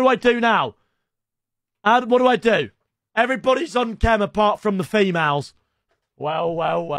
do I do now? And what do I do? Everybody's on cam apart from the females. Well, well, well.